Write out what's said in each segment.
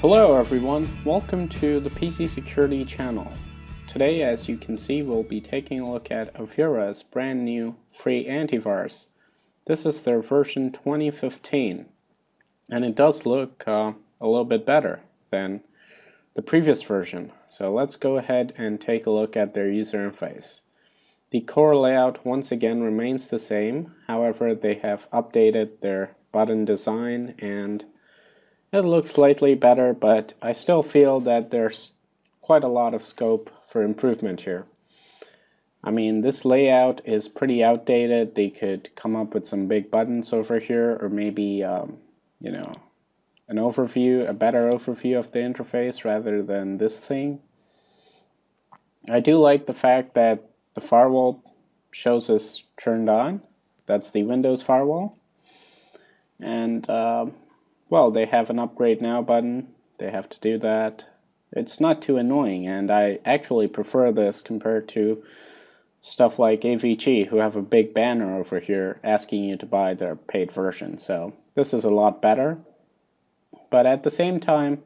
Hello everyone, welcome to the PC Security channel. Today as you can see we'll be taking a look at Avira's brand new free antivirus. This is their version 2015 and it does look uh, a little bit better than the previous version. So let's go ahead and take a look at their user interface. The core layout once again remains the same, however they have updated their button design and it looks slightly better, but I still feel that there's quite a lot of scope for improvement here. I mean, this layout is pretty outdated. They could come up with some big buttons over here, or maybe, um, you know, an overview, a better overview of the interface rather than this thing. I do like the fact that the firewall shows us turned on. That's the Windows firewall. And, uh, well, they have an upgrade now button. They have to do that. It's not too annoying, and I actually prefer this compared to stuff like AVG, who have a big banner over here asking you to buy their paid version. So this is a lot better. But at the same time,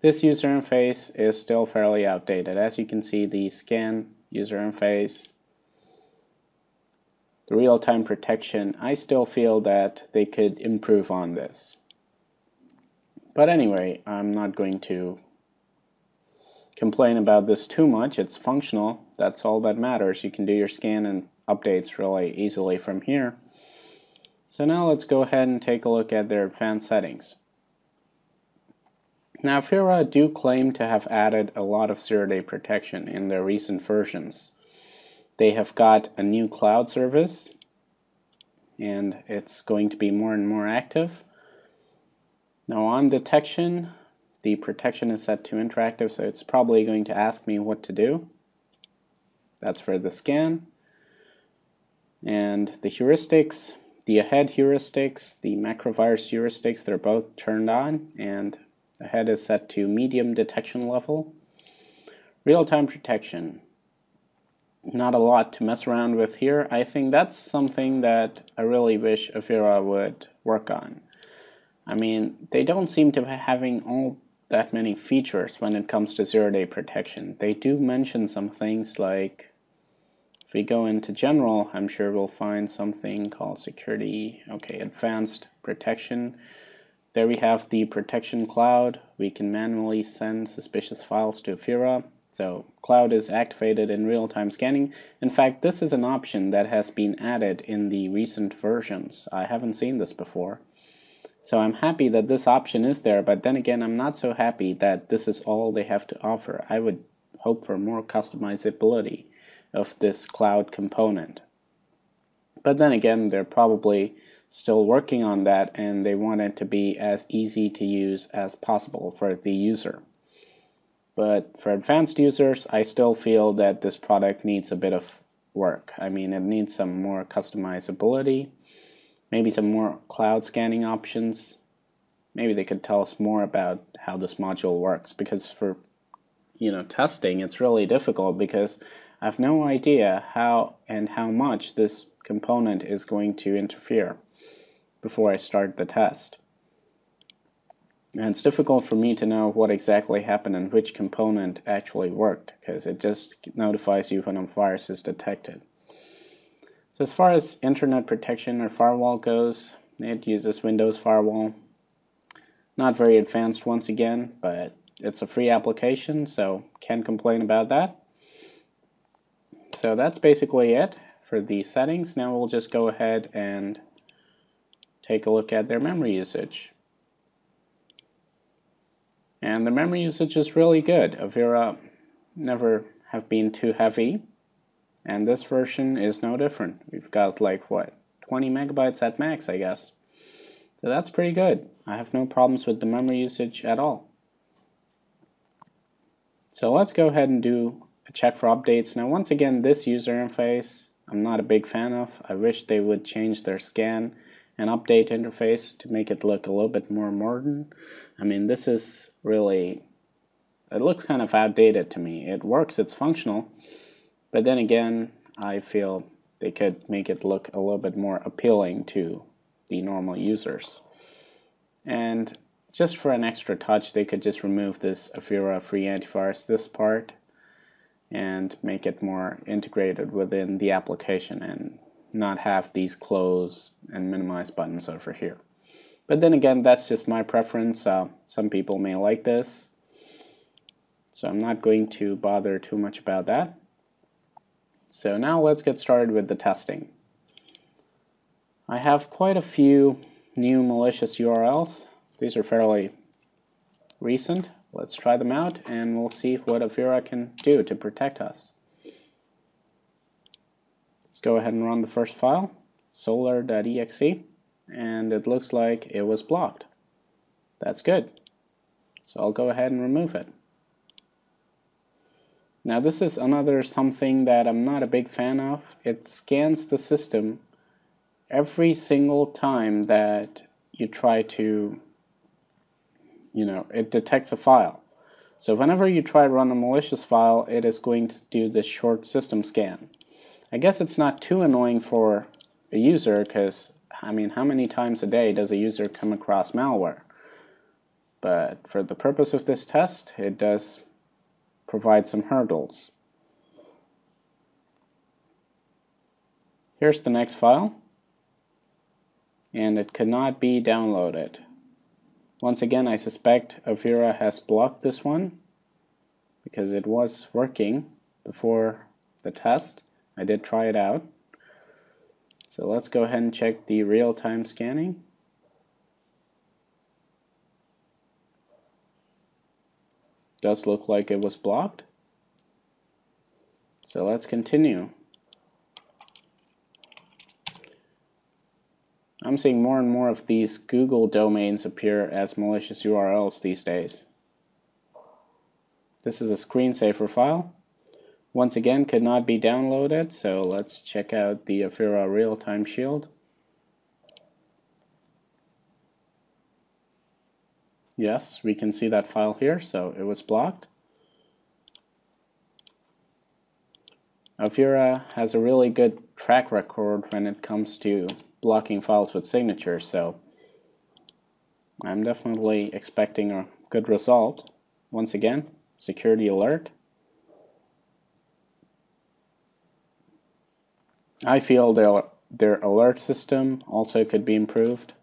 this user interface is still fairly outdated. As you can see, the scan user interface, the real-time protection, I still feel that they could improve on this. But anyway, I'm not going to complain about this too much. It's functional. That's all that matters. You can do your scan and updates really easily from here. So now let's go ahead and take a look at their advanced settings. Now Avira do claim to have added a lot of zero-day protection in their recent versions. They have got a new cloud service and it's going to be more and more active. Now on detection, the protection is set to interactive, so it's probably going to ask me what to do. That's for the scan. And the heuristics, the ahead heuristics, the macrovirus heuristics, they're both turned on, and ahead is set to medium detection level. Real-time protection, not a lot to mess around with here. I think that's something that I really wish Avira would work on. I mean, they don't seem to be having all that many features when it comes to zero-day protection. They do mention some things like, if we go into general, I'm sure we'll find something called security, okay, advanced protection. There we have the protection cloud. We can manually send suspicious files to Avira. So cloud is activated in real-time scanning. In fact, this is an option that has been added in the recent versions. I haven't seen this before. So I'm happy that this option is there, but then again, I'm not so happy that this is all they have to offer. I would hope for more customizability of this cloud component. But then again, they're probably still working on that and they want it to be as easy to use as possible for the user. But for advanced users, I still feel that this product needs a bit of work. I mean, it needs some more customizability maybe some more cloud scanning options. Maybe they could tell us more about how this module works because for you know testing it's really difficult because I have no idea how and how much this component is going to interfere before I start the test. And it's difficult for me to know what exactly happened and which component actually worked because it just notifies you when a virus is detected. So as far as internet protection or firewall goes, it uses Windows Firewall. Not very advanced once again, but it's a free application, so can't complain about that. So that's basically it for the settings. Now we'll just go ahead and take a look at their memory usage. And the memory usage is really good. Avira never have been too heavy. And this version is no different. We've got like what 20 megabytes at max I guess. So that's pretty good. I have no problems with the memory usage at all. So let's go ahead and do a check for updates. Now once again this user interface I'm not a big fan of. I wish they would change their scan and update interface to make it look a little bit more modern. I mean this is really it looks kind of outdated to me. It works, it's functional, but then again, I feel they could make it look a little bit more appealing to the normal users. And just for an extra touch, they could just remove this Avira free antivirus, this part, and make it more integrated within the application and not have these close and minimize buttons over here. But then again, that's just my preference. Uh, some people may like this. So I'm not going to bother too much about that. So now let's get started with the testing. I have quite a few new malicious URLs. These are fairly recent. Let's try them out and we'll see what Avira can do to protect us. Let's go ahead and run the first file, solar.exe, and it looks like it was blocked. That's good. So I'll go ahead and remove it. Now this is another something that I'm not a big fan of. It scans the system every single time that you try to, you know, it detects a file. So whenever you try to run a malicious file, it is going to do this short system scan. I guess it's not too annoying for a user because, I mean, how many times a day does a user come across malware? But for the purpose of this test, it does provide some hurdles. Here's the next file and it cannot be downloaded. Once again I suspect Avira has blocked this one because it was working before the test. I did try it out. So let's go ahead and check the real-time scanning. Does look like it was blocked. So let's continue. I'm seeing more and more of these Google domains appear as malicious URLs these days. This is a screensaver file. Once again, could not be downloaded, so let's check out the Avira Real-Time Shield. Yes, we can see that file here, so it was blocked. Avira has a really good track record when it comes to blocking files with signatures, so I'm definitely expecting a good result. Once again, security alert. I feel their, their alert system also could be improved.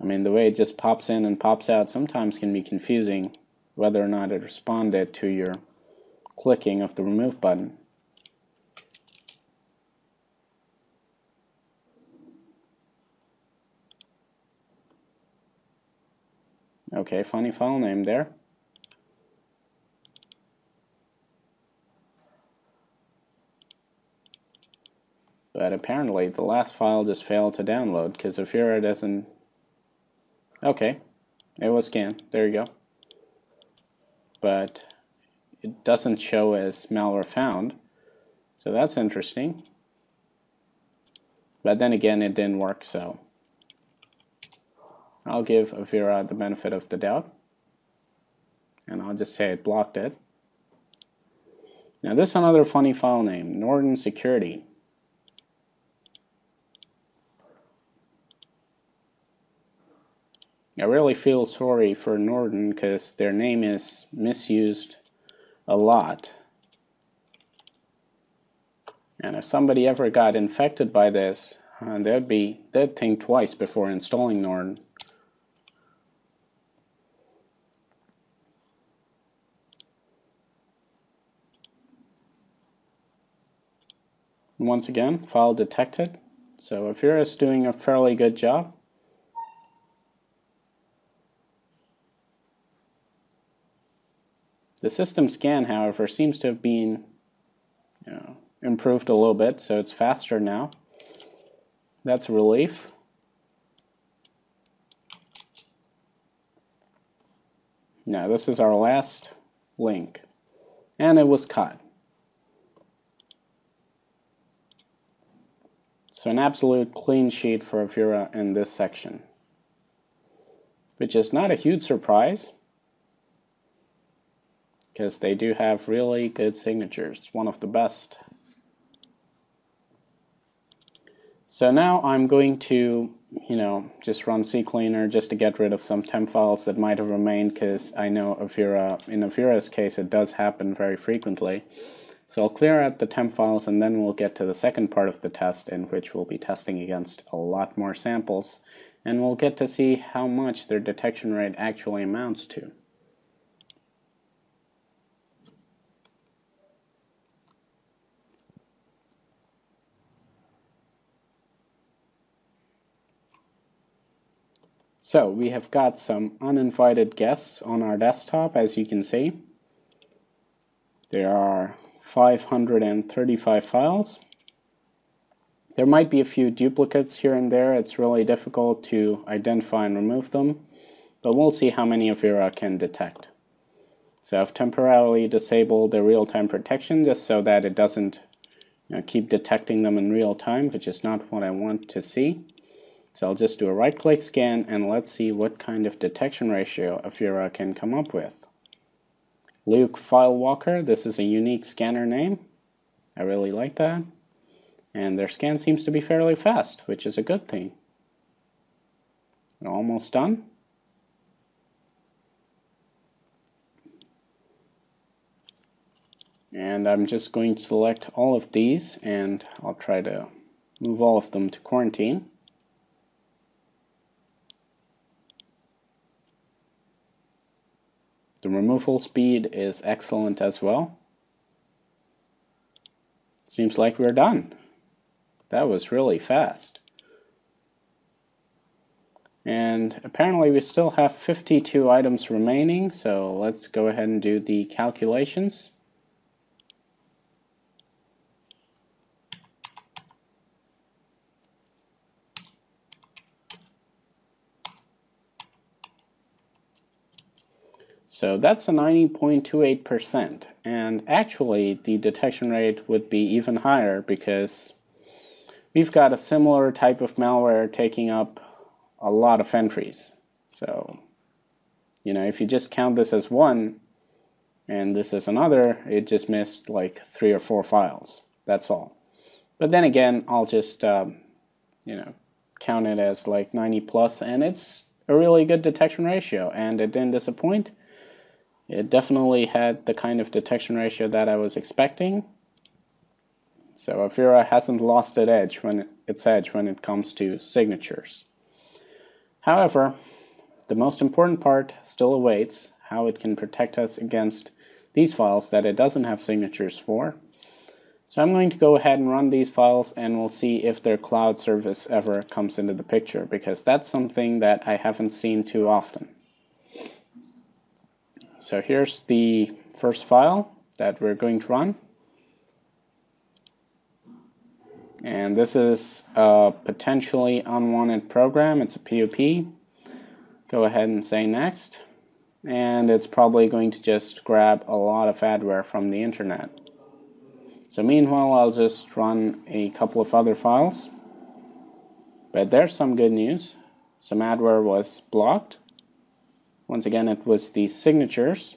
I mean, the way it just pops in and pops out sometimes can be confusing whether or not it responded to your clicking of the remove button. Okay, funny file name there. But apparently the last file just failed to download because Avira doesn't Okay, it was scanned. There you go. But it doesn't show as malware found. So that's interesting. But then again, it didn't work, so I'll give Avira the benefit of the doubt. And I'll just say it blocked it. Now this is another funny file name, Norton Security. I really feel sorry for Norton because their name is misused a lot. And if somebody ever got infected by this, uh, they'd be they'd think twice before installing Norton. Once again, file detected. So if you're doing a fairly good job, The system scan, however, seems to have been you know, improved a little bit, so it's faster now. That's relief. Now this is our last link, and it was cut. So an absolute clean sheet for Avira in this section, which is not a huge surprise because they do have really good signatures. It's one of the best. So now I'm going to you know, just run CCleaner just to get rid of some temp files that might have remained because I know Avira, in Avira's case it does happen very frequently. So I'll clear out the temp files and then we'll get to the second part of the test in which we'll be testing against a lot more samples and we'll get to see how much their detection rate actually amounts to. So we have got some uninvited guests on our desktop as you can see. There are 535 files. There might be a few duplicates here and there. It's really difficult to identify and remove them, but we'll see how many Avira uh, can detect. So I've temporarily disabled the real-time protection just so that it doesn't you know, keep detecting them in real time, which is not what I want to see. So I'll just do a right-click scan and let's see what kind of detection ratio Avira can come up with. Luke Filewalker, this is a unique scanner name. I really like that. And their scan seems to be fairly fast, which is a good thing. almost done. And I'm just going to select all of these and I'll try to move all of them to quarantine. The removal speed is excellent as well. Seems like we're done. That was really fast. And apparently we still have 52 items remaining, so let's go ahead and do the calculations. So that's a 90.28% and actually the detection rate would be even higher because we've got a similar type of malware taking up a lot of entries. So, you know, if you just count this as one and this is another, it just missed like three or four files. That's all. But then again, I'll just, um, you know, count it as like 90 plus and it's a really good detection ratio and it didn't disappoint. It definitely had the kind of detection ratio that I was expecting. So Avira hasn't lost its edge when it, its edge when it comes to signatures. However, the most important part still awaits how it can protect us against these files that it doesn't have signatures for. So I'm going to go ahead and run these files and we'll see if their cloud service ever comes into the picture because that's something that I haven't seen too often. So here's the first file that we're going to run. And this is a potentially unwanted program. It's a PUP. Go ahead and say next. And it's probably going to just grab a lot of adware from the internet. So meanwhile, I'll just run a couple of other files. But there's some good news. Some adware was blocked. Once again, it was the signatures.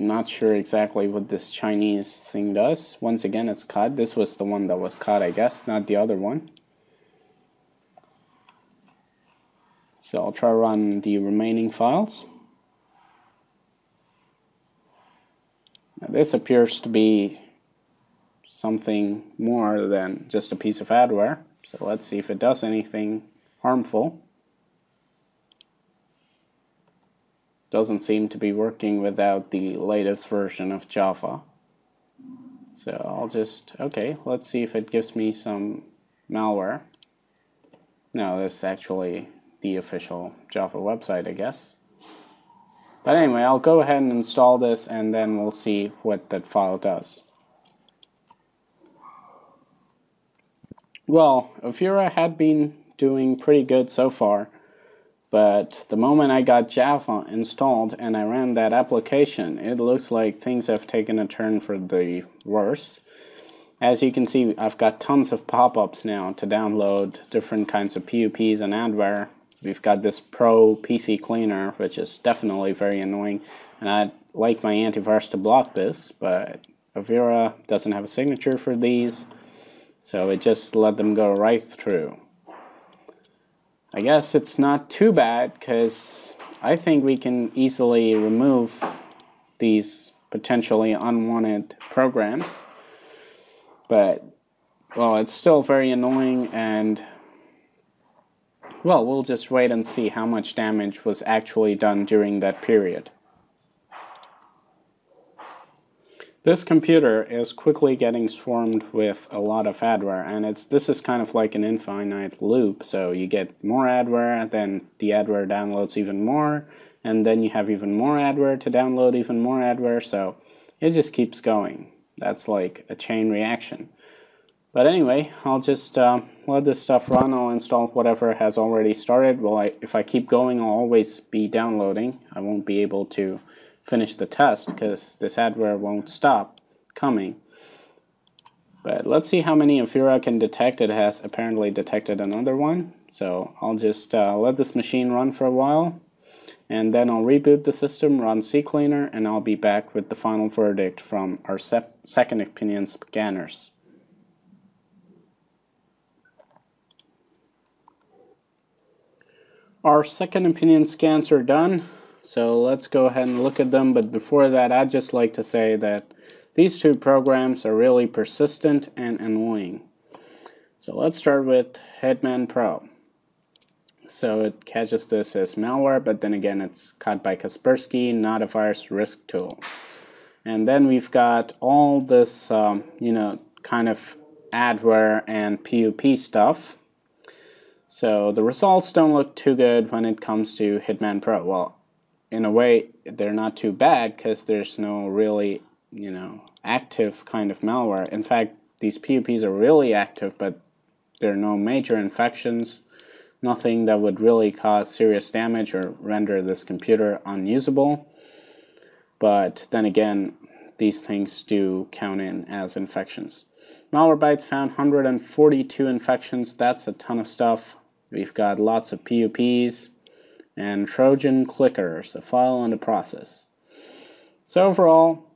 not sure exactly what this Chinese thing does. Once again, it's cut. This was the one that was cut, I guess, not the other one. So I'll try run the remaining files. This appears to be something more than just a piece of adware. So let's see if it does anything harmful. Doesn't seem to be working without the latest version of Java. So I'll just, okay, let's see if it gives me some malware. No, this is actually the official Java website, I guess. But anyway, I'll go ahead and install this and then we'll see what that file does. Well, Avira had been doing pretty good so far, but the moment I got Java installed and I ran that application, it looks like things have taken a turn for the worse. As you can see, I've got tons of pop-ups now to download different kinds of PUPs and adware we've got this Pro PC Cleaner, which is definitely very annoying. And I'd like my antivirus to block this, but Avira doesn't have a signature for these, so it just let them go right through. I guess it's not too bad, because I think we can easily remove these potentially unwanted programs. But, well, it's still very annoying and well, we'll just wait and see how much damage was actually done during that period. This computer is quickly getting swarmed with a lot of adware and it's this is kind of like an infinite loop. So you get more adware then the adware downloads even more and then you have even more adware to download even more adware. So it just keeps going. That's like a chain reaction but anyway, I'll just uh, let this stuff run. I'll install whatever has already started. Well, I, if I keep going, I'll always be downloading. I won't be able to finish the test because this adware won't stop coming. But let's see how many Avira can detect. It has apparently detected another one. So I'll just uh, let this machine run for a while. And then I'll reboot the system, run CCleaner, and I'll be back with the final verdict from our second opinion scanners. Our second opinion scans are done, so let's go ahead and look at them. But before that, I'd just like to say that these two programs are really persistent and annoying. So let's start with Hitman Pro. So it catches this as malware, but then again, it's caught by Kaspersky, not a virus risk tool. And then we've got all this, um, you know, kind of adware and PUP stuff so the results don't look too good when it comes to Hitman Pro. Well, in a way, they're not too bad because there's no really, you know, active kind of malware. In fact, these PUPs are really active, but there are no major infections, nothing that would really cause serious damage or render this computer unusable. But then again, these things do count in as infections. Malwarebytes found 142 infections. That's a ton of stuff. We've got lots of PUPs and Trojan clickers, a file in the process. So overall,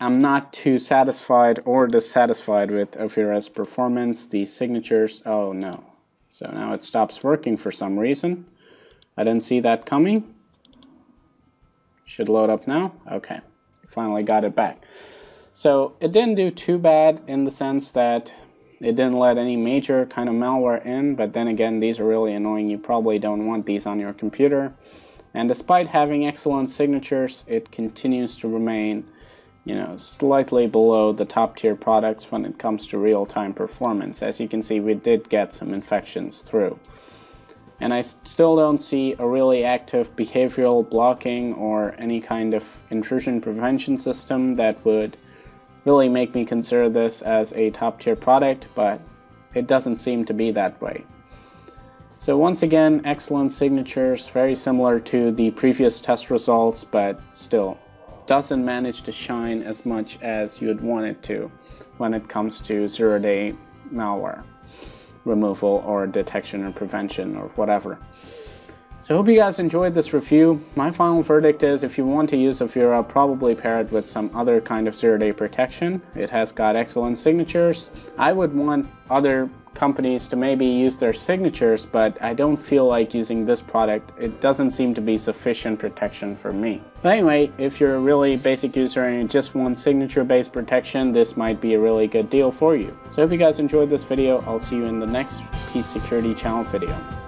I'm not too satisfied or dissatisfied with Avira's performance. The signatures, oh no. So now it stops working for some reason. I didn't see that coming. Should load up now. Okay, finally got it back. So it didn't do too bad in the sense that it didn't let any major kind of malware in, but then again, these are really annoying. You probably don't want these on your computer. And despite having excellent signatures, it continues to remain you know, slightly below the top tier products when it comes to real-time performance. As you can see, we did get some infections through. And I still don't see a really active behavioral blocking or any kind of intrusion prevention system that would really make me consider this as a top tier product, but it doesn't seem to be that way. So once again, excellent signatures, very similar to the previous test results, but still doesn't manage to shine as much as you'd want it to when it comes to zero-day malware removal or detection or prevention or whatever. So I hope you guys enjoyed this review. My final verdict is if you want to use a Avira, probably pair it with some other kind of zero-day protection. It has got excellent signatures. I would want other companies to maybe use their signatures, but I don't feel like using this product. It doesn't seem to be sufficient protection for me. But anyway, if you're a really basic user and you just want signature-based protection, this might be a really good deal for you. So hope you guys enjoyed this video. I'll see you in the next PC Security channel video.